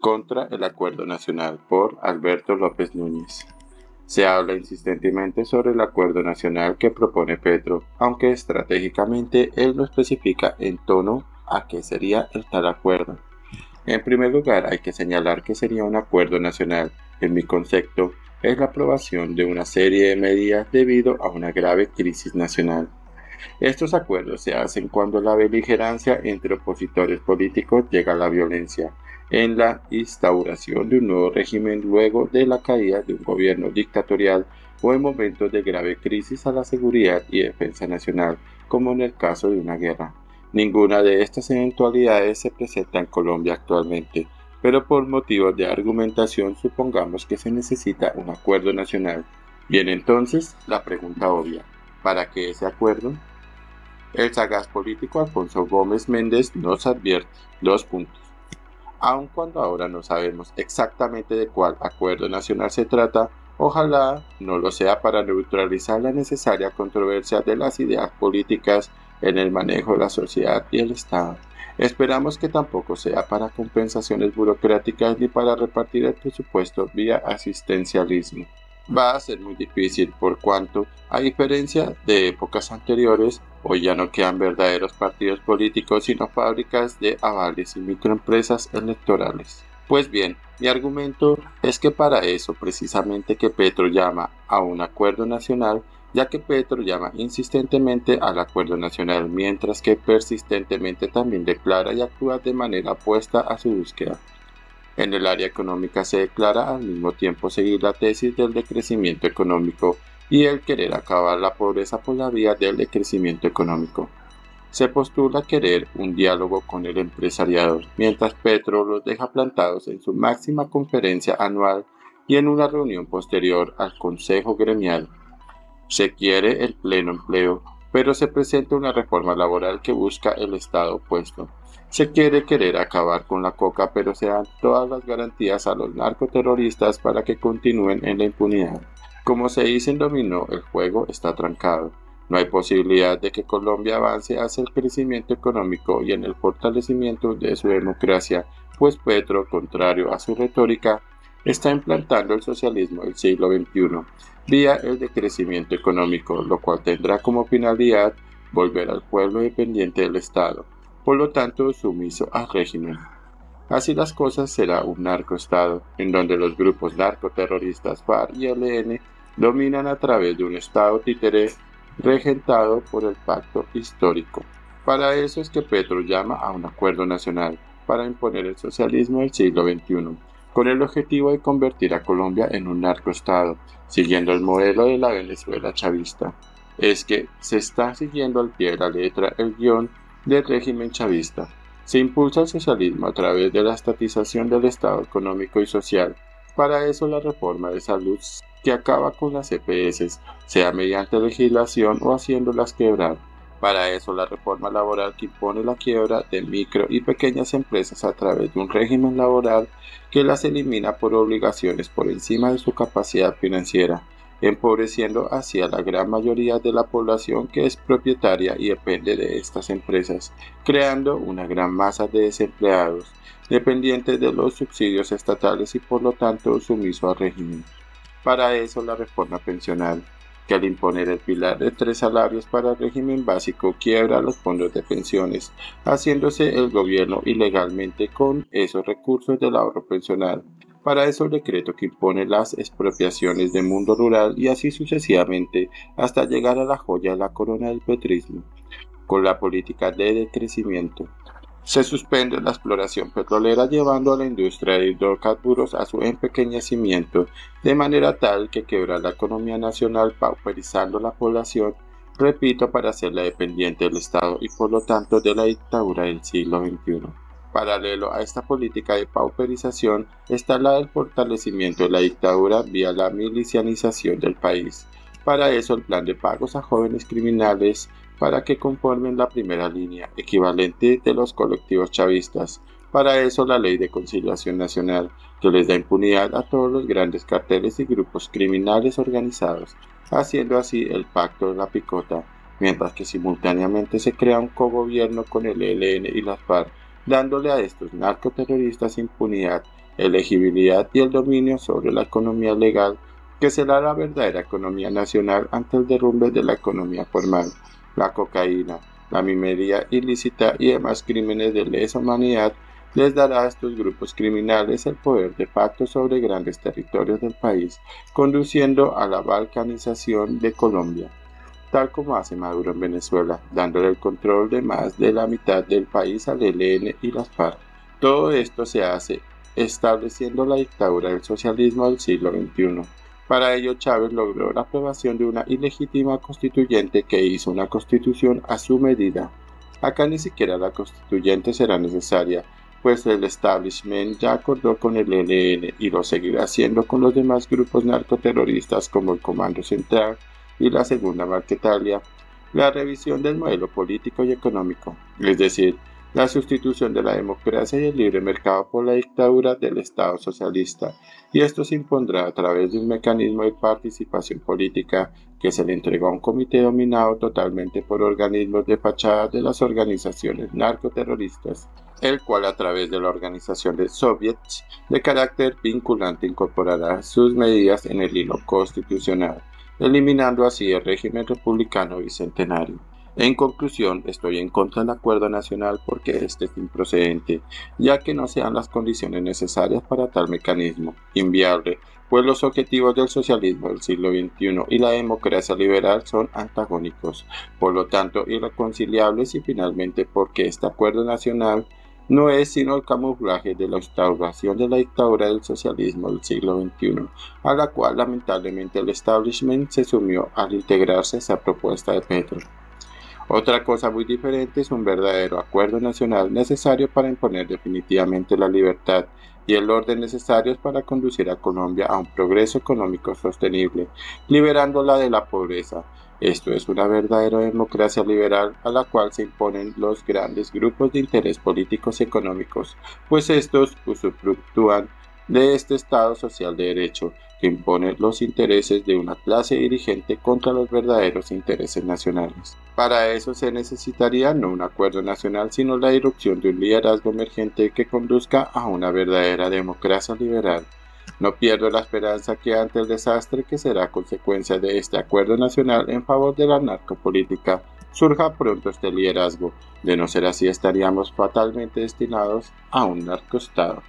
contra el Acuerdo Nacional por Alberto López Núñez. Se habla insistentemente sobre el acuerdo nacional que propone Petro, aunque estratégicamente él no especifica en tono a qué sería el tal acuerdo. En primer lugar, hay que señalar que sería un acuerdo nacional. En mi concepto, es la aprobación de una serie de medidas debido a una grave crisis nacional. Estos acuerdos se hacen cuando la beligerancia entre opositores políticos llega a la violencia, en la instauración de un nuevo régimen luego de la caída de un gobierno dictatorial o en momentos de grave crisis a la seguridad y defensa nacional, como en el caso de una guerra. Ninguna de estas eventualidades se presenta en Colombia actualmente, pero por motivos de argumentación supongamos que se necesita un acuerdo nacional. Bien entonces, la pregunta obvia, ¿para qué ese acuerdo? El sagaz político Alfonso Gómez Méndez nos advierte dos puntos. Aun cuando ahora no sabemos exactamente de cuál acuerdo nacional se trata, ojalá no lo sea para neutralizar la necesaria controversia de las ideas políticas en el manejo de la sociedad y el Estado. Esperamos que tampoco sea para compensaciones burocráticas ni para repartir el presupuesto vía asistencialismo va a ser muy difícil por cuanto, a diferencia de épocas anteriores, hoy ya no quedan verdaderos partidos políticos sino fábricas de avales y microempresas electorales. Pues bien, mi argumento es que para eso precisamente que Petro llama a un acuerdo nacional, ya que Petro llama insistentemente al acuerdo nacional, mientras que persistentemente también declara y actúa de manera opuesta a su búsqueda. En el área económica se declara al mismo tiempo seguir la tesis del decrecimiento económico y el querer acabar la pobreza por la vía del decrecimiento económico. Se postula querer un diálogo con el empresariado, mientras Petro los deja plantados en su máxima conferencia anual y en una reunión posterior al Consejo Gremial. Se quiere el pleno empleo, pero se presenta una reforma laboral que busca el Estado opuesto. Se quiere querer acabar con la coca, pero se dan todas las garantías a los narcoterroristas para que continúen en la impunidad. Como se dice en dominó, el juego está trancado. No hay posibilidad de que Colombia avance hacia el crecimiento económico y en el fortalecimiento de su democracia, pues Petro, contrario a su retórica, está implantando el socialismo del siglo XXI vía el decrecimiento económico, lo cual tendrá como finalidad volver al pueblo dependiente del Estado por lo tanto sumiso al régimen. Así las cosas será un narcoestado, en donde los grupos narcoterroristas FARC y ELN dominan a través de un Estado títere regentado por el pacto histórico. Para eso es que Petro llama a un acuerdo nacional para imponer el socialismo del siglo XXI, con el objetivo de convertir a Colombia en un narcoestado, siguiendo el modelo de la Venezuela chavista. Es que se está siguiendo al pie de la letra el guion del régimen chavista. Se impulsa el socialismo a través de la estatización del Estado económico y social. Para eso la reforma de salud que acaba con las EPS, sea mediante legislación o haciéndolas quebrar. Para eso la reforma laboral que impone la quiebra de micro y pequeñas empresas a través de un régimen laboral que las elimina por obligaciones por encima de su capacidad financiera empobreciendo así a la gran mayoría de la población que es propietaria y depende de estas empresas, creando una gran masa de desempleados, dependientes de los subsidios estatales y por lo tanto sumiso al régimen. Para eso la reforma pensional, que al imponer el pilar de tres salarios para el régimen básico quiebra los fondos de pensiones, haciéndose el gobierno ilegalmente con esos recursos del ahorro pensional para eso el decreto que impone las expropiaciones del mundo rural y así sucesivamente hasta llegar a la joya de la corona del petrismo, con la política de decrecimiento. Se suspende la exploración petrolera llevando a la industria de hidrocarburos a su empequeñecimiento de manera tal que quebra la economía nacional pauperizando la población, repito, para hacerla dependiente del Estado y por lo tanto de la dictadura del siglo XXI. Paralelo a esta política de pauperización está la del fortalecimiento de la dictadura vía la milicianización del país. Para eso el plan de pagos a jóvenes criminales para que conformen la primera línea equivalente de los colectivos chavistas. Para eso la ley de conciliación nacional que les da impunidad a todos los grandes carteles y grupos criminales organizados, haciendo así el pacto de la picota, mientras que simultáneamente se crea un cogobierno con el ELN y las FARC dándole a estos narcoterroristas impunidad elegibilidad y el dominio sobre la economía legal que será la verdadera economía nacional ante el derrumbe de la economía formal, la cocaína, la minería ilícita y demás crímenes de lesa humanidad les dará a estos grupos criminales el poder de facto sobre grandes territorios del país, conduciendo a la balcanización de Colombia, tal como hace Maduro en Venezuela, dándole el control de más de la mitad del país al ELN y las FARC. Todo esto se hace estableciendo la dictadura del socialismo del siglo XXI. Para ello Chávez logró la aprobación de una ilegítima constituyente que hizo una constitución a su medida. Acá ni siquiera la constituyente será necesaria, pues el establishment ya acordó con el ELN y lo seguirá haciendo con los demás grupos narcoterroristas como el Comando Central y la Segunda Marquetalia, la revisión del modelo político y económico, es decir, la sustitución de la democracia y el libre mercado por la dictadura del Estado socialista, y esto se impondrá a través de un mecanismo de participación política que se le entregó a un comité dominado totalmente por organismos de fachada de las organizaciones narcoterroristas, el cual a través de la organización de soviets de carácter vinculante incorporará sus medidas en el hilo constitucional, eliminando así el régimen republicano bicentenario. En conclusión, estoy en contra del acuerdo nacional porque este es improcedente, ya que no sean las condiciones necesarias para tal mecanismo, inviable, pues los objetivos del socialismo del siglo XXI y la democracia liberal son antagónicos, por lo tanto irreconciliables y finalmente porque este acuerdo nacional no es sino el camuflaje de la instauración de la dictadura del socialismo del siglo XXI, a la cual lamentablemente el establishment se sumió al integrarse a esa propuesta de Petro. Otra cosa muy diferente es un verdadero acuerdo nacional necesario para imponer definitivamente la libertad y el orden necesarios para conducir a Colombia a un progreso económico sostenible, liberándola de la pobreza. Esto es una verdadera democracia liberal a la cual se imponen los grandes grupos de interés políticos y económicos, pues estos usufructúan de este Estado social de derecho que impone los intereses de una clase dirigente contra los verdaderos intereses nacionales. Para eso se necesitaría no un acuerdo nacional, sino la irrupción de un liderazgo emergente que conduzca a una verdadera democracia liberal. No pierdo la esperanza que ante el desastre que será consecuencia de este acuerdo nacional en favor de la narcopolítica, surja pronto este liderazgo. De no ser así estaríamos fatalmente destinados a un narcoestado.